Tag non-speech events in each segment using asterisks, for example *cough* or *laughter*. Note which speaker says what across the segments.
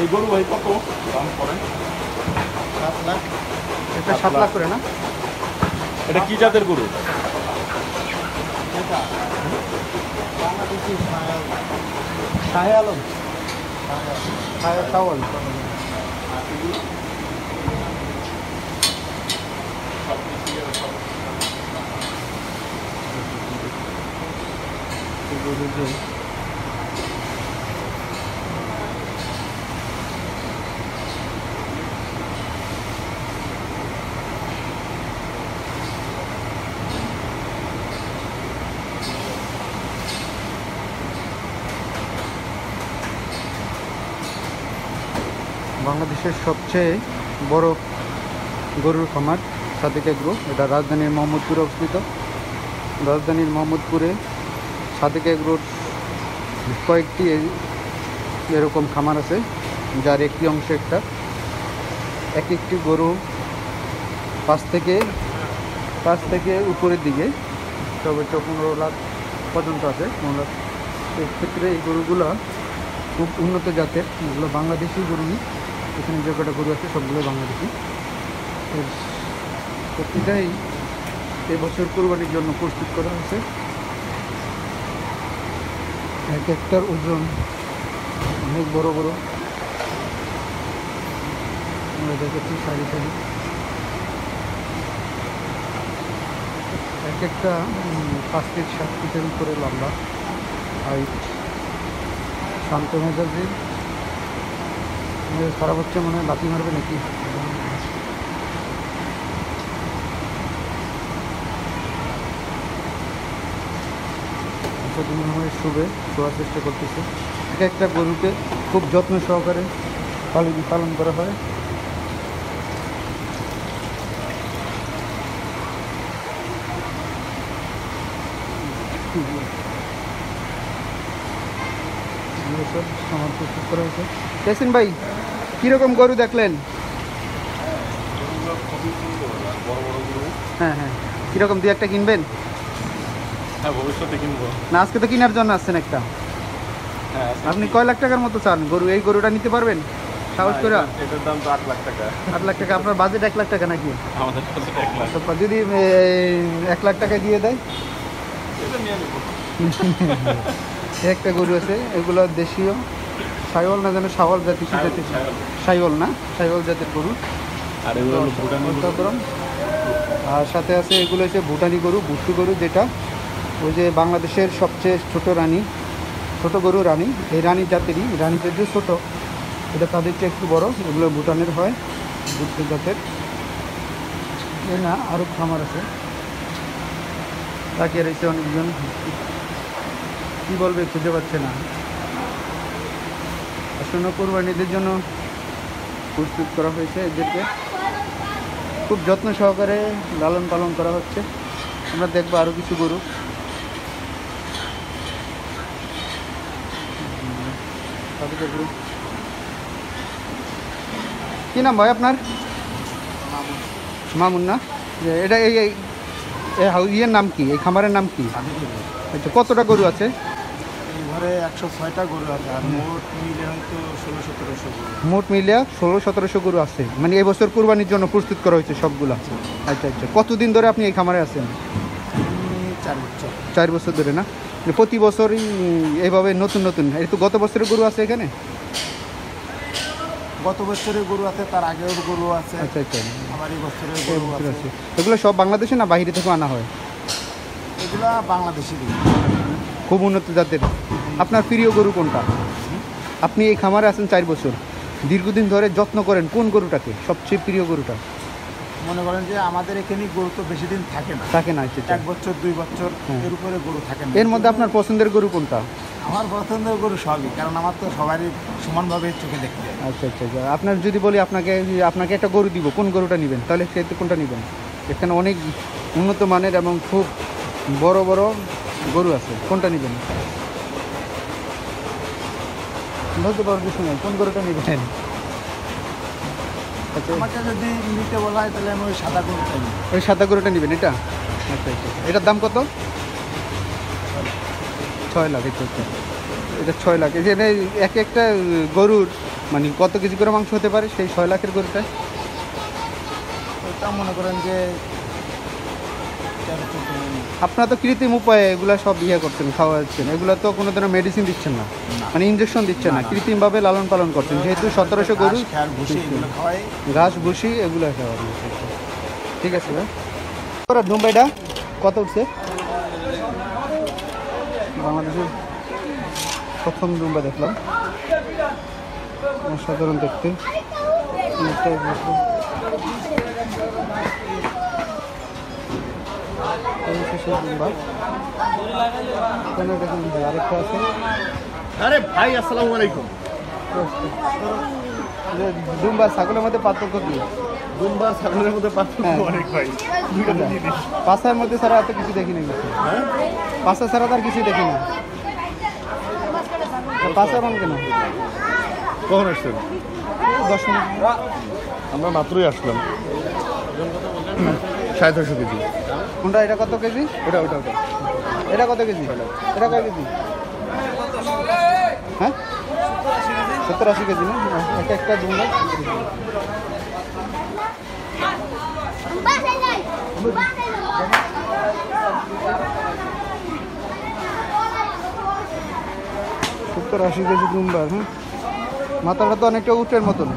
Speaker 1: এই গরু ভাই কত? দাম পড়ে?
Speaker 2: সাত লাখ।
Speaker 3: এটা
Speaker 1: সাত
Speaker 3: লাখ। করে না?
Speaker 1: এটা কি জাতের গরু?
Speaker 3: শাহে আলম শাহে চাওয়াল। বাংলাদেশের সবচেয়ে বড় গরুর খামার সাদিক এগ্রো। এটা রাজধানীর মোহাম্মদপুরে অবস্থিত। রাজধানীর মোহাম্মদপুরে সাদিক এগ্রোর কয়েকটি এরকম খামার আছে, যার একটি অংশ একটা। এক একটি গরু পাঁচ থেকে পাঁচ থেকে উপরের দিকে সর্বোচ্চ পনেরো লাখ পর্যন্ত আছে। পনেরো লাখ। এক্ষেত্রে এই গরুগুলো খুব উন্নত জাতের। এগুলো বাংলাদেশি গরুই এখানে যে কটা গরু আছে সবগুলো বাংলাদেশি। প্রতিটাই এবছর কোরবানির জন্য প্রস্তুত করা হয়েছে। এক একটার ওজন অনেক বড় বড়। আমরা দেখেছি সারি সারি। এক একটা পাঁচ ফিট সাত ফিটের উপরে লম্বা। হাইট শান্ত মেজাজ খারাপ হচ্ছে মনে হয় লাথি মারবে নাকি? মনে হয় শুবে, শোয়ার চেষ্টা করতেছে। এক একটা গরুকে খুব যত্ন সহকারে পালন পালন করা হয়। সব সামান প্রস্তুত করা হয়েছে। ভাই কীরকম গরু দেখলেন? হ্যাঁ হ্যাঁ। কীরকম দু একটা কিনবেন?
Speaker 1: হ্যাঁ ভবিষ্যতে কিনবো।
Speaker 3: না আজকে তো কেনার জন্য আসছেন একটা।
Speaker 1: হ্যাঁ
Speaker 3: আপনি কয় লাখ টাকার মতো চান? গরু এই গরুটা নিতে পারবেন? সাহস করে?
Speaker 1: এটার- এটার দাম তো আট লাখ টাকা।
Speaker 3: আট লাখ টাকা। আপনার বাজেট এক লাখ টাকা নাকি?
Speaker 1: আমাদের লাখ।
Speaker 3: যদি এক লাখ টাকা দিয়ে দেয়? *laughs* একটা গরু আছে এগুলো দেশীয়। সাইওয়াল না যেন সাওয়াল জাতি কি জাতি? সাইওয়াল। না? সাইওয়াল জাতের গরু।
Speaker 1: আর এগুলো হলো ভুটানি গরু।
Speaker 3: আর সাথে আছে এগুলো হচ্ছে ভুটানি গরু ভুট্টু গরু যেটা। ওই যে বাংলাদেশের সবচেয়ে ছোট রানী ছোট গরু রানী এই রানী জাতেরই রানী জাতীয় ছোট এটা তাদের চেয়ে একটু বড় এগুলো ভুটানের হয় ভুট্টু জাতের। এ না আরও খামার আছে। তাকিয়ে রয়েছে অনেকজন কী বলবে খুঁজে পাচ্ছে না। আসন্ন কোরবানিদের জন্য প্রস্তুত করা হয়েছে এদেরকে। খুব যত্ন সহকারে লালন পালন করা হচ্ছে। আমরা দেখব আরও কিছু গরু। কি নাম ভাই আপনার? মামুন। না? যে এটা এই হাউ- ইয়ের নাম কি? এই খামারের নাম কি? আচ্ছা কতটা গরু আছে?
Speaker 2: ঘরে একশো ছয়টা গরু আছে আর মোট মিলে হয়তো ষোলো সতেরোশো গরু।
Speaker 3: মোট ষোলো সতেরোশো গরু আছে। মানে এবছর কুরবানির জন্য প্রস্তুত করা হয়েছে সবগুলা। আচ্ছা আচ্ছা। কতদিন ধরে আপনি এই খামারে আছেন?
Speaker 2: চার বছর।
Speaker 3: চার বছর ধরে না? মানে প্রতি বছরই এইভাবে নতুন নতুন। এই তো গত বছরের গরু আছে এখানে?
Speaker 2: গত বছরের গরু আছে তার আগেও গরু আছে।
Speaker 3: আচ্ছা আচ্ছা।
Speaker 2: আমার এই বছরের গরু আছে।
Speaker 3: আছে। এগুলো সব বাংলাদেশে না বাইরে থেকে আনা হয়?
Speaker 2: এগুলা বাংলাদেশেরই।
Speaker 3: খুব উন্নত জাতের। আপনার প্রিয় গরু কোনটা? আপনি এই খামারে আছেন চার বছর। দীর্ঘদিন ধরে যত্ন করেন কোন গরুটাকে? সবচেয়ে প্রিয় গরুটা?
Speaker 2: মনে করেন যে আমাদের এখানে গরু তো বেশি দিন থাকে না।
Speaker 3: থাকে না আচ্ছা আচ্ছা।
Speaker 2: এক বছর দুই বছর
Speaker 3: হ্যাঁ।
Speaker 2: এর উপরে গরু থাকে না।
Speaker 3: এর মধ্যে আপনার পছন্দের গরু কোনটা?
Speaker 2: আমার পছন্দের গরু সবই কারণ আমার তো সবারই সমানভাবে চোখে দেখতে
Speaker 3: আচ্ছা আচ্ছা আচ্ছা। আপনার যদি বলি আপনাকে আপনাকে একটা গরু দিব কোন গরুটা নেবেন? তাহলে সেটা কোনটা নেবেন? এখানে অনেক উন্নত মানের এবং খুব বড় বড় গরু আছে কোনটা নেবেন? বলতে পারব কিছু নেই কোন গরুটা নেবেন? আচ্ছা।
Speaker 2: আমাকে যদি নিতে বলা হয় তাহলে আমি ওই সাদা গরু চাই
Speaker 3: ওই সাদা গরুটা নেবেন এটা? আচ্ছা আচ্ছা। এটার দাম কত? ছয় লাখ আচ্ছা এটা ছয় লাখ। এই যে এই এক একটা গরুর মানে কত কেজি করে মাংস হতে পারে সেই ছয় লাখের গরুটা
Speaker 2: ওটা মনে করেন যে তেরো চোদ্দ মণ।
Speaker 3: আপনারা তো কৃত্রিম উপায়ে এগুলো সব ইয়ে করছেন খাওয়াচ্ছেন। এগুলো তো কোনো ধরনের মেডিসিন দিচ্ছেন না। মানে ইঞ্জেকশন দিচ্ছেন না। কৃত্রিমভাবে লালন পালন করছেন। যেহেতু সতেরোশো গরু
Speaker 2: ঘাস ভুসি এগুলো
Speaker 3: খাওয়া ঠিক আছে ভাই। ওরা কত উঠছে? বাংলাদেশের প্রথম দুম্বা দেখলাম। অনেকটাই দেখতে। এই হচ্ছে সেই এখানে দেখুন আরেকটা আছে
Speaker 1: আরে ভাই আসসালামু আলাইকুম।
Speaker 3: যে দুম্বা ছাগলের মধ্যে পার্থক্য কি?
Speaker 1: দুম্বার ছাগলের মধ্যে পার্থক্য
Speaker 3: হ্যাঁ।
Speaker 1: অনেক ভাই।
Speaker 3: পাশার মধ্যে ছাড়া আর তো কিছু দেখি না
Speaker 1: হ্যাঁ?
Speaker 3: পাশা ছাড়া তো আর কিছু দেখি না পাশা রং কেন?
Speaker 1: কখন আসছেন?
Speaker 3: দশ মিনিট।
Speaker 1: আমরা মাত্রই আসলাম। সাড়ে ছশো কেজি।
Speaker 3: কোনটা? এটা কত কেজি?
Speaker 1: ওটা ওটা ওটা।
Speaker 3: এটা কত কেজি? এটা কয় কেজি? হ্যাঁ? সত্তর আশি কেজি না? একটা একটা
Speaker 4: lang!
Speaker 3: সত্তর আশি কেজি দুম্বার হ্যাঁ? মাথাটা তো অনেকটা উটের মতন।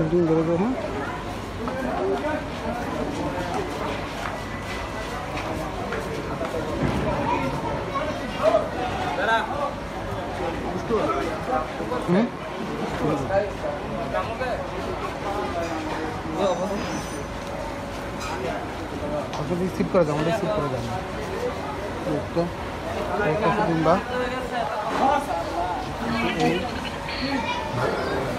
Speaker 3: সাইডে দিন। এই যে শুটিং করে তো হ্যাঁ হুম ওটা রিসিভ করে দাও ওটা রিসিভ করে দাও একটা একটা কিংবা এই